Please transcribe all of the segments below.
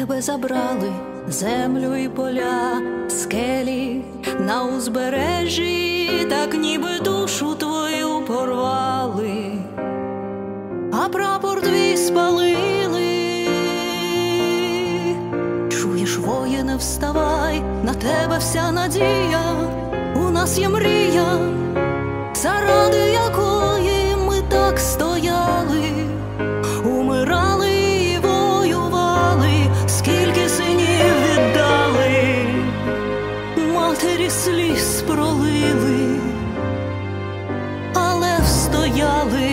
тебе забрали землю і поля, скелі на узбережжі, так ніби душу твою порвали, а прапор твій спалили. Чуєш, воїне, вставай, на тебе вся надія, у нас є мрія, заради матері сліз пролили, але встояли.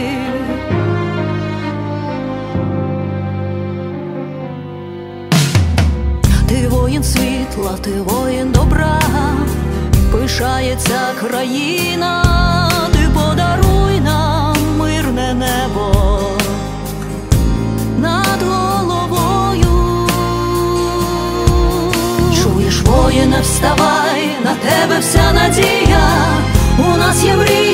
Ти воїн світла, ти воїн добра, пишається країна, ти подаруй нам мирне небо воїне, вставай, надія, у нас є мрія,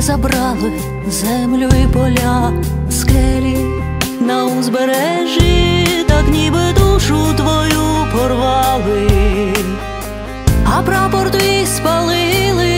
забрали землю і поля, скелі на узбережжі, так ніби душу твою порвали, а прапор твій спалили,